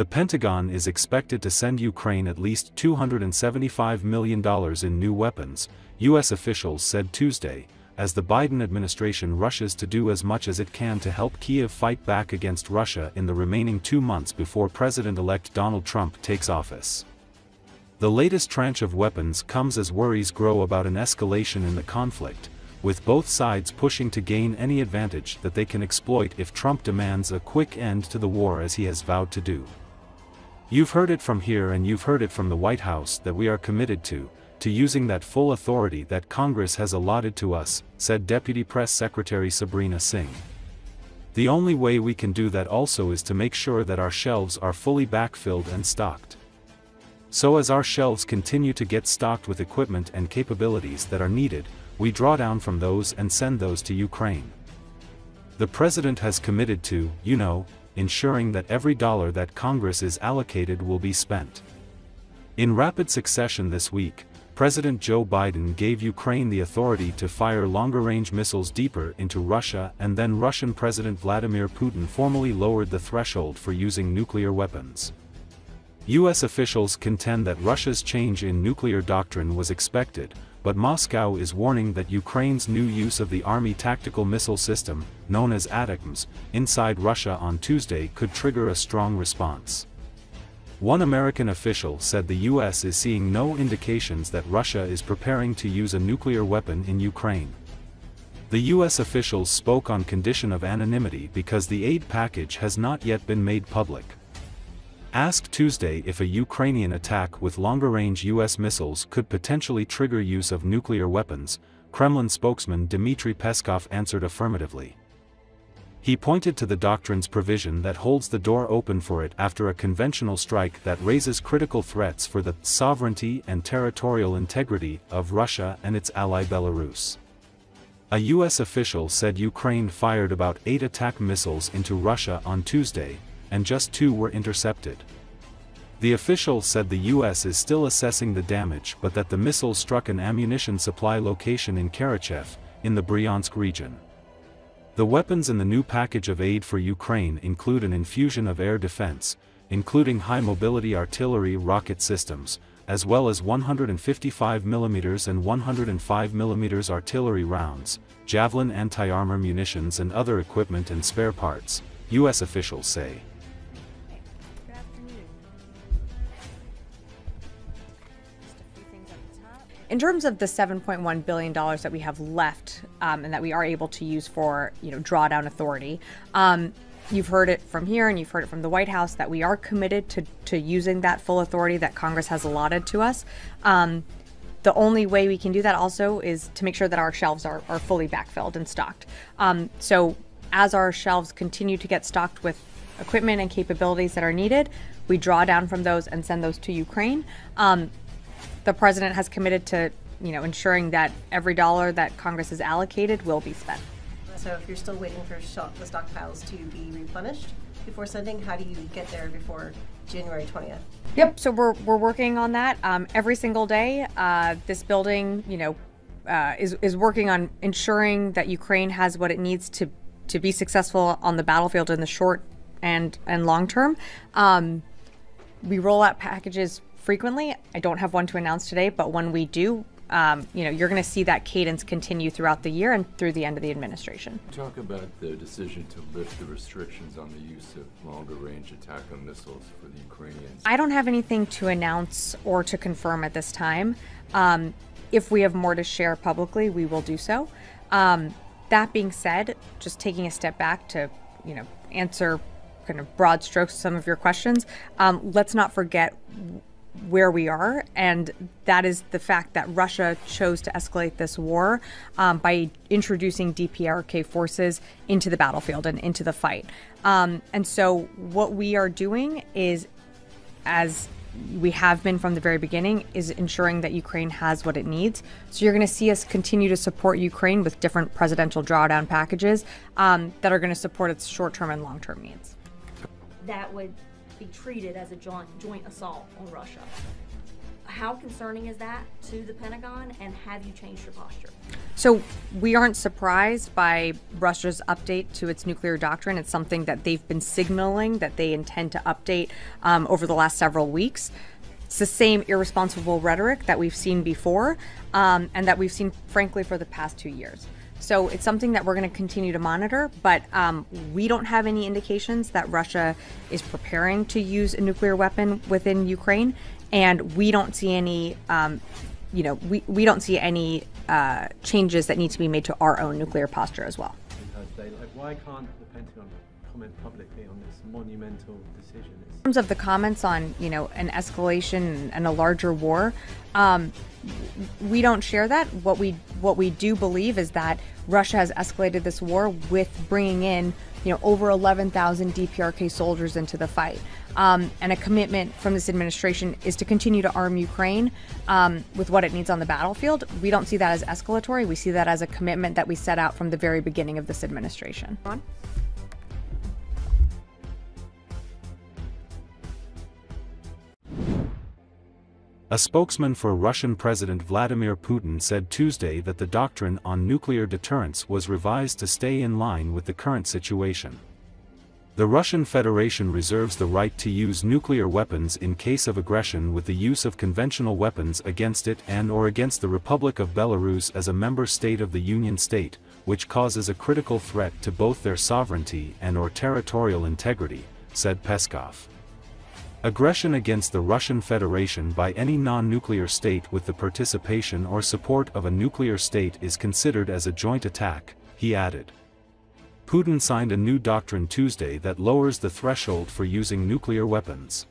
The Pentagon is expected to send Ukraine at least $275 million in new weapons, U.S. officials said Tuesday, as the Biden administration rushes to do as much as it can to help Kiev fight back against Russia in the remaining two months before President-elect Donald Trump takes office. The latest tranche of weapons comes as worries grow about an escalation in the conflict, with both sides pushing to gain any advantage that they can exploit if Trump demands a quick end to the war as he has vowed to do. You've heard it from here and you've heard it from the White House that we are committed to, to using that full authority that Congress has allotted to us, said Deputy Press Secretary Sabrina Singh. The only way we can do that also is to make sure that our shelves are fully backfilled and stocked. So as our shelves continue to get stocked with equipment and capabilities that are needed, we draw down from those and send those to Ukraine. The President has committed to, you know, ensuring that every dollar that Congress is allocated will be spent. In rapid succession this week, President Joe Biden gave Ukraine the authority to fire longer-range missiles deeper into Russia and then Russian President Vladimir Putin formally lowered the threshold for using nuclear weapons. U.S. officials contend that Russia's change in nuclear doctrine was expected, but Moscow is warning that Ukraine's new use of the Army tactical missile system, known as ATACMS, inside Russia on Tuesday could trigger a strong response. One American official said the U.S. is seeing no indications that Russia is preparing to use a nuclear weapon in Ukraine. The U.S. officials spoke on condition of anonymity because the aid package has not yet been made public. Asked Tuesday if a Ukrainian ATACMS with longer-range U.S. missiles could potentially trigger use of nuclear weapons, Kremlin spokesman Dmitry Peskov answered affirmatively. He pointed to the doctrine's provision that holds the door open for it after a conventional strike that raises critical threats for the sovereignty and territorial integrity of Russia and its ally Belarus. A U.S. official said Ukraine fired about eight attack missiles into Russia on Tuesday, and just two were intercepted. The official said the U.S. is still assessing the damage but that the missiles struck an ammunition supply location in Karachev, in the Bryansk region. The weapons in the new package of aid for Ukraine include an infusion of air defense, including high-mobility artillery rocket systems, as well as 155mm and 105mm artillery rounds, Javelin anti-armor munitions and other equipment and spare parts, U.S. officials say. In terms of the 7.1 billion dollars that we have left um, and that we are able to use for you know drawdown authority um, you've heard it from here and you've heard it from the white house that we are committed to, to using that full authority that congress has allotted to us. Um, the only way we can do that also is to make sure that our shelves are, are fully backfilled and stocked. Um, so as our shelves continue to get stocked with equipment and capabilities that are needed we draw down from those and send those to ukraine. Um, the president has committed to, you know, ensuring that every dollar that Congress has allocated will be spent. So if you're still waiting for the stockpiles to be replenished before sending, how do you get there before January 20th? Yep. So we're, we're working on that um, every single day. Uh, this building, you know, uh, is, is working on ensuring that Ukraine has what it needs to to be successful on the battlefield in the short and and long term. Um, we roll out packages frequently. I don't have one to announce today, but when we do, um, you know, you're going to see that cadence continue throughout the year and through the end of the administration. Talk about the decision to lift the restrictions on the use of longer range attack on missiles for the Ukrainians. I don't have anything to announce or to confirm at this time. Um, if we have more to share publicly, we will do so. Um, that being said, just taking a step back to, you know, answer kind of broad strokes some of your questions, um, let's not forget where we are, and that is the fact that Russia chose to escalate this war um, by introducing DPRK forces into the battlefield and into the fight. Um, and so, what we are doing is, as we have been from the very beginning, is ensuring that Ukraine has what it needs. So, you're going to see us continue to support Ukraine with different presidential drawdown packages um, that are going to support its short term and long term needs. That would be treated as a joint, joint assault on Russia. How concerning is that to the Pentagon, and have you changed your posture? So we aren't surprised by Russia's update to its nuclear doctrine. It's something that they've been signaling that they intend to update um, over the last several weeks. It's the same irresponsible rhetoric that we've seen before um, and that we've seen, frankly, for the past two years. So it's something that we're going to continue to monitor, but um, we don't have any indications that Russia is preparing to use a nuclear weapon within Ukraine, and we don't see any, um, you know, we, we don't see any uh, changes that need to be made to our own nuclear posture as well. Like, why can't the Pentagon comment publicly on this monumental decision? In terms of the comments on, you know, an escalation and a larger war, um, we don't share that. What we what we do believe is that Russia has escalated this war with bringing in, you know, over 11,000 DPRK soldiers into the fight. Um, and a commitment from this administration is to continue to arm Ukraine um, with what it needs on the battlefield. We don't see that as escalatory. We see that as a commitment that we set out from the very beginning of this administration. A spokesman for Russian President Vladimir Putin said Tuesday that the doctrine on nuclear deterrence was revised to stay in line with the current situation. The Russian Federation reserves the right to use nuclear weapons in case of aggression with the use of conventional weapons against it and or against the Republic of Belarus as a member state of the Union State, which causes a critical threat to both their sovereignty and or territorial integrity, said Peskov. Aggression against the Russian Federation by any non-nuclear state with the participation or support of a nuclear state is considered as a joint attack, he added. Putin signed a new doctrine Tuesday that lowers the threshold for using nuclear weapons.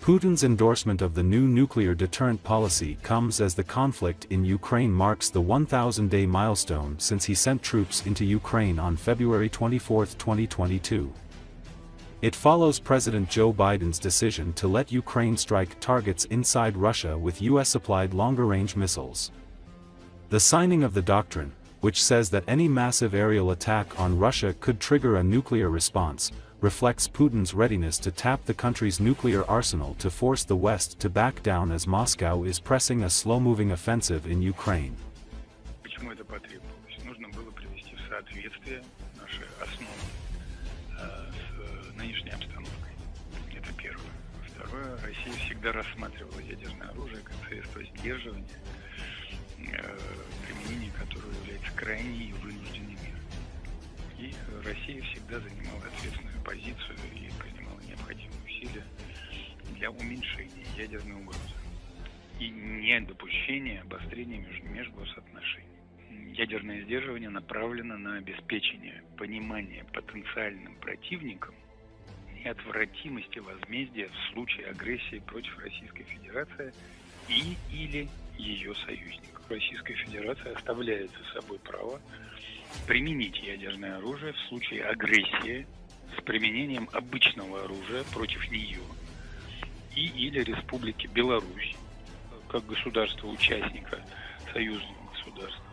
Putin's endorsement of the new nuclear deterrent policy comes as the conflict in Ukraine marks the 1,000-day milestone since he sent troops into Ukraine on February 24, 2022. It follows President Joe Biden's decision to let Ukraine strike targets inside Russia with US-supplied longer-range missiles. The signing of the doctrine, which says that any massive aerial attack on Russia could trigger a nuclear response, reflects Putin's readiness to tap the country's nuclear arsenal to force the West to back down as Moscow is pressing a slow-moving offensive in Ukraine. Почему это потребовалось? Нужно было привести в соответствие наши основы Нынешней обстановкой. Это первое. Второе, Россия всегда рассматривала ядерное оружие как средство сдерживания, э, применения которого является крайней и вынужденной. И Россия всегда занимала ответственную позицию и принимала необходимые усилия для уменьшения ядерной угрозы и недопущения обострения межгосотношений. Ядерное сдерживание направлено на обеспечение понимания потенциальным противникам неотвратимости возмездия в случае агрессии против Российской Федерации и или ее союзников. Российская Федерация оставляет за собой право применить ядерное оружие в случае агрессии с применением обычного оружия против нее и или Республики Беларусь как государства-участника союзного государства,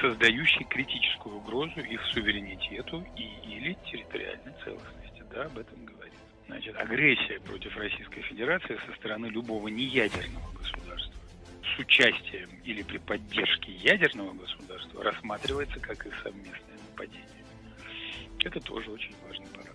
создающий критическую угрозу их суверенитету и или территориальной целостности да, об этом говорит. Значит, агрессия против Российской Федерации со стороны любого неядерного государства с участием или при поддержке ядерного государства рассматривается как их совместное нападение. Это тоже очень важный параметр.